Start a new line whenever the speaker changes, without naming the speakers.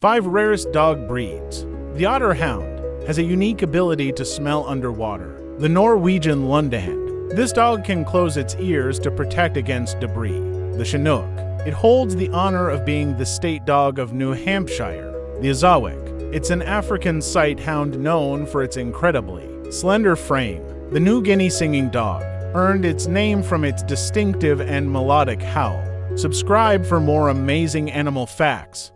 5 Rarest Dog Breeds The Otter Hound has a unique ability to smell underwater. The Norwegian Lundehund. This dog can close its ears to protect against debris. The Chinook. It holds the honor of being the state dog of New Hampshire. The Azawakh. It's an African sight hound known for its incredibly slender frame. The New Guinea singing dog earned its name from its distinctive and melodic howl. Subscribe for more amazing animal facts.